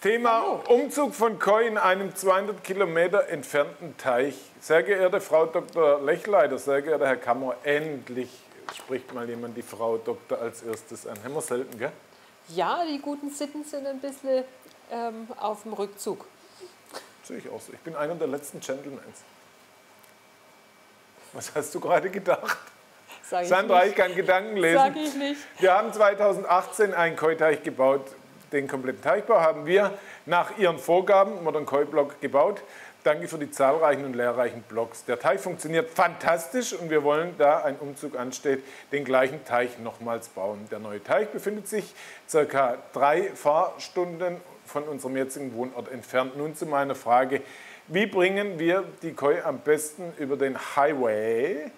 Thema Umzug von Koi in einem 200 Kilometer entfernten Teich. Sehr geehrte Frau Dr. Lechleiter, sehr geehrter Herr Kammer, endlich spricht mal jemand die Frau Doktor als erstes an. Haben wir selten, gell? Ja, die guten Sitten sind ein bisschen ähm, auf dem Rückzug. Sehe ich auch so. Ich bin einer der letzten Gentlemans. Was hast du gerade gedacht? Sag ich Sandra, nicht. ich kann Gedanken lesen. Sag ich nicht. Wir haben 2018 einen Koi-Teich gebaut. Den kompletten Teichbau haben wir nach Ihren Vorgaben, Modern Koi Block, gebaut. Danke für die zahlreichen und lehrreichen Blocks. Der Teich funktioniert fantastisch und wir wollen, da ein Umzug ansteht, den gleichen Teich nochmals bauen. Der neue Teich befindet sich circa drei Fahrstunden von unserem jetzigen Wohnort entfernt. Nun zu meiner Frage. Wie bringen wir die Koi am besten über den Highway?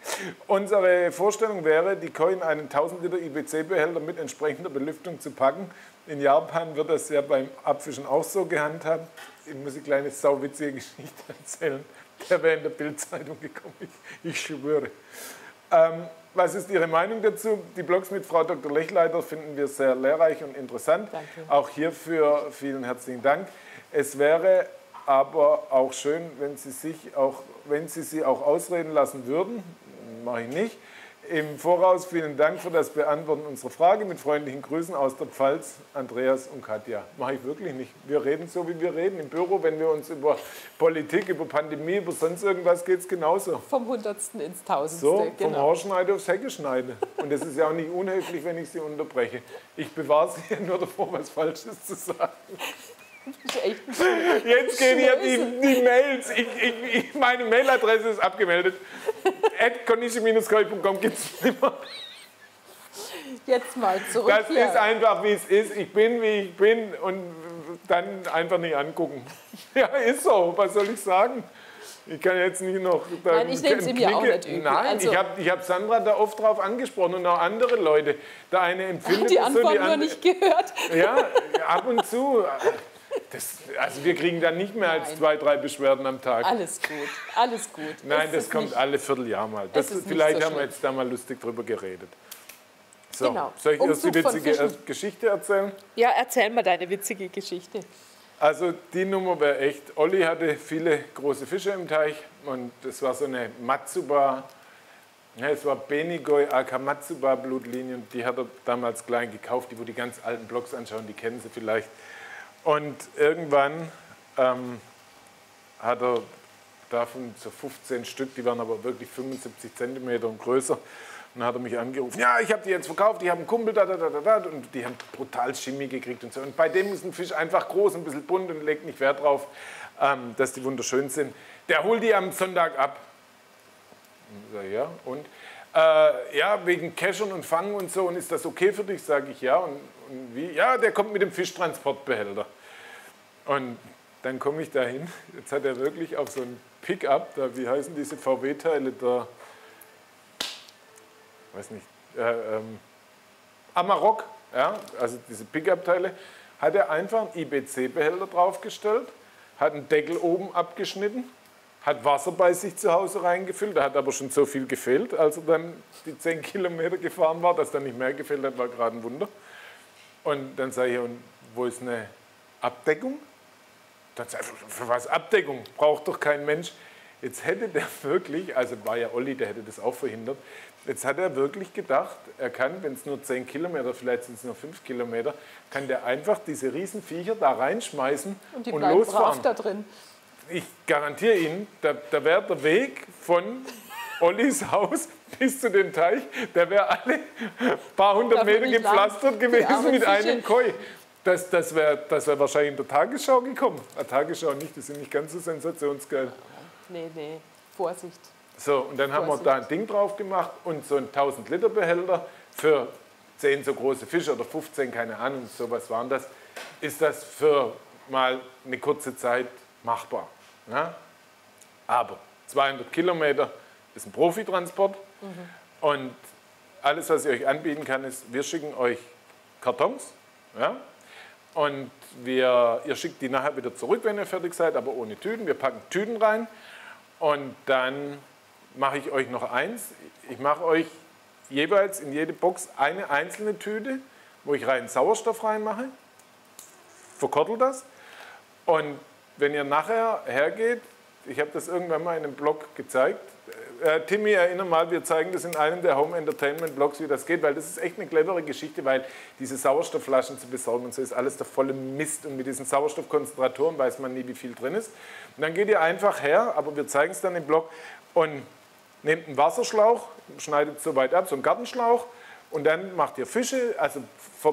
Unsere Vorstellung wäre, die Koi in einen 1000 Liter IBC-Behälter mit entsprechender Belüftung zu packen. In Japan wird das ja beim Abfischen auch so gehandhabt. Ich muss eine kleine sauwitzige Geschichte erzählen. Der wäre in der Bildzeitung gekommen, ich, ich schwöre. Ähm, was ist Ihre Meinung dazu? Die Blogs mit Frau Dr. Lechleiter finden wir sehr lehrreich und interessant. Danke. Auch hierfür vielen herzlichen Dank. Es wäre aber auch schön, wenn Sie, sich auch, wenn Sie sie auch ausreden lassen würden. Mache ich nicht. Im Voraus vielen Dank für das Beantworten unserer Frage. Mit freundlichen Grüßen aus der Pfalz, Andreas und Katja. Mache ich wirklich nicht. Wir reden so, wie wir reden. Im Büro, wenn wir uns über Politik, über Pandemie, über sonst irgendwas geht es genauso. Vom Hundertsten ins Tausendste. So, vom genau. Haarschneide aufs Hecke schneide. Und es ist ja auch nicht unhöflich, wenn ich Sie unterbreche. Ich bewahre Sie nur davor, was Falsches zu sagen. Jetzt gehen hier die, die Mails. Ich, ich, meine Mailadresse ist abgemeldet. at konische-koi.com gibt es nicht mehr. Jetzt mal zurück Das hier. ist einfach, wie es ist. Ich bin, wie ich bin und dann einfach nicht angucken. Ja, ist so. Was soll ich sagen? Ich kann jetzt nicht noch... da Nein, ich einen ihm ja auch nicht übel. Nein, Also- ich habe ich hab Sandra da oft drauf angesprochen und auch andere Leute. Der eine empfindet die es so, die nur andere... nicht gehört. Ja, ab und zu. Das, also wir kriegen dann nicht mehr als Nein. zwei, drei Beschwerden am Tag. Alles gut, alles gut. Nein, Es das kommt nicht- alle Vierteljahr mal. Das, vielleicht so haben wir jetzt da mal lustig drüber geredet. So, Genau. soll ich erst die Umzug witzige Geschichte erzählen? Ja, erzähl mal deine witzige Geschichte. Also die Nummer wäre echt. Olli hatte viele große Fische im Teich und es war so eine Matsuba, ja, es war Benigoi Akamatsuba Blutlinie und die hat er damals klein gekauft. Die, wo die ganz alten Blogs anschauen, die kennen sie vielleicht. Und irgendwann ähm, hat er davon so 15 Stück, die waren aber wirklich 75 Zentimeter und größer. Und dann hat er mich angerufen, ja, ich habe die jetzt verkauft, die haben einen Kumpel, da, da, da, da, und die haben brutal Chemie gekriegt und so. Und bei dem ist ein Fisch einfach groß, ein bisschen bunt und legt nicht Wert drauf, ähm, dass die wunderschön sind. Der holt die am Sonntag ab. Ich sag, ja, und? Äh, ja, wegen Cashern und Fangen und so, und ist das okay für dich? Sage ich, ja. Und, und wie? Ja, der kommt mit dem Fischtransportbehälter. Und dann komme ich da hin. Jetzt hat er wirklich auf so ein Pickup, da, wie heißen diese VW-Teile da? Weiß nicht. Äh, ähm, Amarok, ja, also diese Pickup-Teile, hat er einfach einen IBC-Behälter draufgestellt, hat einen Deckel oben abgeschnitten, hat Wasser bei sich zu Hause reingefüllt, da hat aber schon so viel gefehlt, als er dann die 10 Kilometer gefahren war, dass da nicht mehr gefehlt hat, war gerade ein Wunder. Und dann sage ich, und wo ist eine Abdeckung? Dann sage ich, für was Abdeckung? Braucht doch kein Mensch. Jetzt hätte der wirklich, also war ja Olli, der hätte das auch verhindert, jetzt hat er wirklich gedacht, er kann, wenn es nur 10 Kilometer, vielleicht sind es nur 5 Kilometer, kann der einfach diese Riesenviecher da reinschmeißen Und die und losfahren. brav da drin. Ich garantiere Ihnen, da, da wäre der Weg von Ollis Haus bis zu dem Teich, der wäre alle paar hundert Meter lang. gepflastert Die gewesen mit einem Fische. Koi. Das, das wäre das wär wahrscheinlich in der Tagesschau gekommen. Eine Tagesschau nicht, die sind nicht ganz so sensationsgeil. Nee, nee, Vorsicht. So, und dann haben wir Vorsicht. da ein Ding drauf gemacht und so ein 1000-Liter-Behälter für 10 so große Fische oder 15, keine Ahnung, so was waren das, ist das für mal eine kurze Zeit machbar. Ja? Aber 200 Kilometer ist ein Profitransport und alles, was ich euch anbieten kann, ist, wir schicken euch Kartons ja? und wir, ihr schickt die nachher wieder zurück, wenn ihr fertig seid, aber ohne Tüten. Wir packen Tüten rein und dann mache ich euch noch eins. Ich mache euch jeweils in jede Box eine einzelne Tüte, wo ich rein Sauerstoff reinmache, verkottel das Und wenn ihr nachher hergeht, ich habe das irgendwann mal in einem Blog gezeigt, äh, Timmy, erinnere mal, wir zeigen das in einem der Home Entertainment Blogs, wie das geht, weil das ist echt eine clevere Geschichte, weil diese Sauerstoffflaschen zu besorgen und so ist alles der volle Mist und mit diesen Sauerstoffkonzentratoren weiß man nie, wie viel drin ist. Und dann geht ihr einfach her, aber wir zeigen es dann im Blog und nehmt einen Wasserschlauch, schneidet es so weit ab, so einen Gartenschlauch und dann macht ihr Fische, also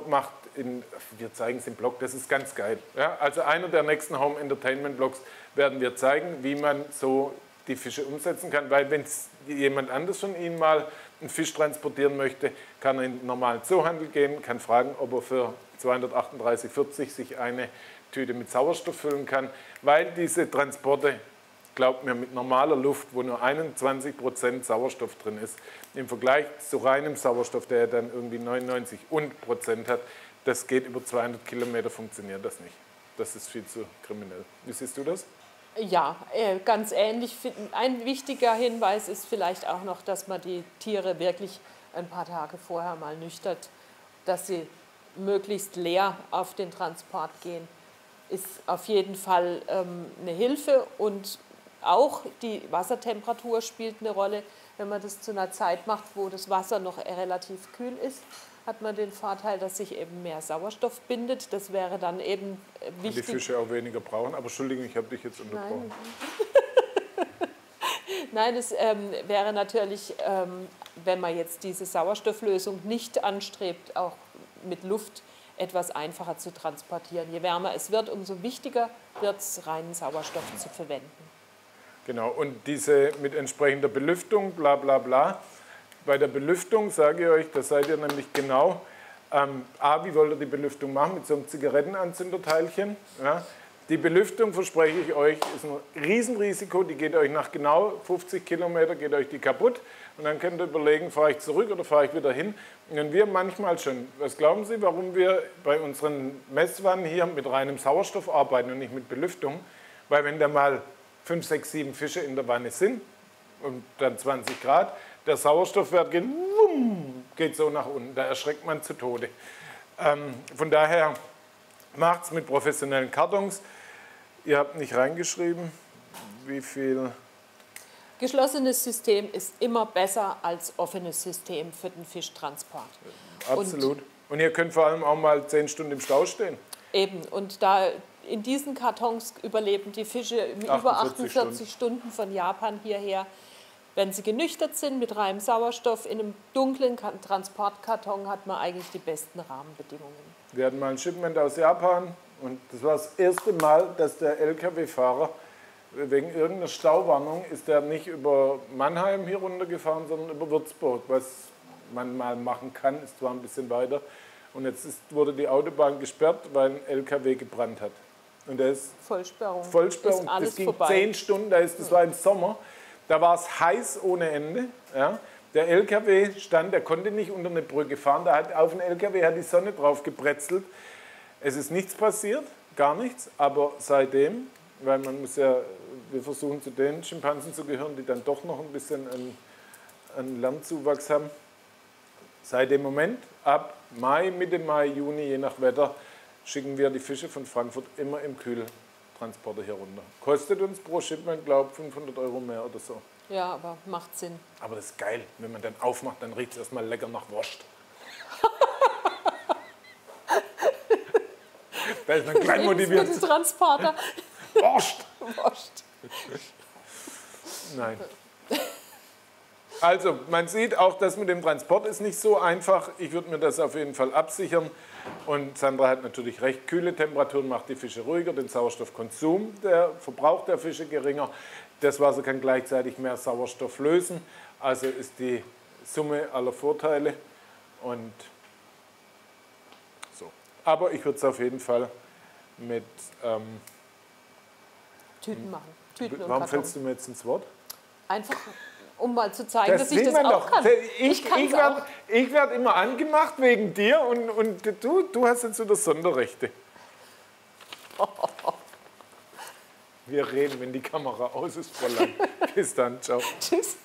macht in, wir zeigen es im Blog, das ist ganz geil. Ja, also einer der nächsten Home Entertainment Blogs werden wir zeigen, wie man so die Fische umsetzen kann, weil wenn jemand anders von Ihnen mal einen Fisch transportieren möchte, kann er in den normalen Zoohandel gehen, kann fragen, ob er für 238,40 sich eine Tüte mit Sauerstoff füllen kann, weil diese Transporte, glaubt mir, mit normaler Luft, wo nur 21 Prozent Sauerstoff drin ist, im Vergleich zu reinem Sauerstoff, der dann irgendwie 99 Prozent hat, das geht über 200 Kilometer, funktioniert das nicht. Das ist viel zu kriminell. Wie siehst du das? Ja, äh, ganz ähnlich. Ein wichtiger Hinweis ist vielleicht auch noch, dass man die Tiere wirklich ein paar Tage vorher mal nüchtert, dass sie möglichst leer auf den Transport gehen, ist auf jeden Fall ähm, eine Hilfe und auch die Wassertemperatur spielt eine Rolle. Wenn man das zu einer Zeit macht, wo das Wasser noch relativ kühl ist, hat man den Vorteil, dass sich eben mehr Sauerstoff bindet. Das wäre dann eben wichtig. Und die Fische auch weniger brauchen. Aber Entschuldigung, ich habe dich jetzt unterbrochen. Nein, Nein es ähm, wäre natürlich, ähm, wenn man jetzt diese Sauerstofflösung nicht anstrebt, auch mit Luft etwas einfacher zu transportieren. Je wärmer es wird, umso wichtiger wird es, reinen Sauerstoff zu verwenden. Genau, und diese mit entsprechender Belüftung, bla bla bla, bei der Belüftung sage ich euch, da seid ihr nämlich genau, ähm, A, wie wollt ihr die Belüftung machen? Mit so einem Zigarettenanzünderteilchen. Ja. Die Belüftung, verspreche ich euch, ist ein Riesenrisiko. Die geht euch nach genau 50 Kilometer, geht euch die kaputt. Und dann könnt ihr überlegen, fahre ich zurück oder fahre ich wieder hin. Und wir manchmal schon, was glauben Sie, warum wir bei unseren Messwannen hier mit reinem Sauerstoff arbeiten und nicht mit Belüftung? Weil wenn da mal 5, 6, 7 Fische in der Wanne sind und dann 20 Grad, der Sauerstoffwert geht, wumm, geht so nach unten. Da erschreckt man zu Tode. Ähm, von daher macht es mit professionellen Kartons. Ihr habt nicht reingeschrieben, wie viel. Geschlossenes System ist immer besser als offenes System für den Fischtransport. Absolut. Und, und ihr könnt vor allem auch mal zehn Stunden im Stau stehen. Eben. Und da in diesen Kartons überleben die Fische über 48 Stunden. Stunden von Japan hierher. Wenn sie genüchtert sind mit reinem Sauerstoff in einem dunklen Transportkarton, hat man eigentlich die besten Rahmenbedingungen. Wir hatten mal ein Shipment aus Japan und das war das erste Mal, dass der Lkw-Fahrer wegen irgendeiner Stauwarnung ist der nicht über Mannheim hier runtergefahren, sondern über Würzburg, was man mal machen kann, ist zwar ein bisschen weiter. Und jetzt ist, wurde die Autobahn gesperrt, weil ein LKW gebrannt hat. Und der ist Vollsperrung. Vollsperrung. Ist alles das ging vorbei. zehn Stunden, da ist, das war im Sommer. Da war es heiß ohne Ende. Ja. Der LKW stand, der konnte nicht unter eine Brücke fahren. Da hat, auf den LKW hat die Sonne drauf gebrezelt. Es ist nichts passiert, gar nichts. Aber seitdem, weil man muss ja, wir versuchen zu den Schimpansen zu gehören, die dann doch noch ein bisschen einen, einen Lernzuwachs haben. Seit dem Moment, ab Mai, Mitte Mai, Juni, je nach Wetter, schicken wir die Fische von Frankfurt immer im Kühl Transporter hier runter. Kostet uns pro Shipment, glaube ich, 500 Euro mehr oder so. Ja, aber macht Sinn. Aber das ist geil. Wenn man dann aufmacht, dann riecht es erstmal lecker nach Wurst. da ist man klein motiviert. Transporter. Wurst. Wurst. Nein. Also, man sieht auch, das mit dem Transport ist nicht so einfach. Ich würde mir das auf jeden Fall absichern. Und Sandra hat natürlich recht, kühle Temperaturen macht die Fische ruhiger, den Sauerstoffkonsum, der Verbrauch der Fische geringer. Das Wasser kann gleichzeitig mehr Sauerstoff lösen. Also ist die Summe aller Vorteile. Und so. Aber ich würde es auf jeden Fall mit ähm, Tüten machen. Tüten warum fällst du mir jetzt ins Wort? Einfach um mal zu zeigen, das dass ich das auch doch. kann. Ich, ich, ich werde werd immer angemacht wegen dir und, und du, du hast jetzt wieder Sonderrechte. Wir reden, wenn die Kamera aus ist, Fräulein. Bis dann, ciao. Tschüss.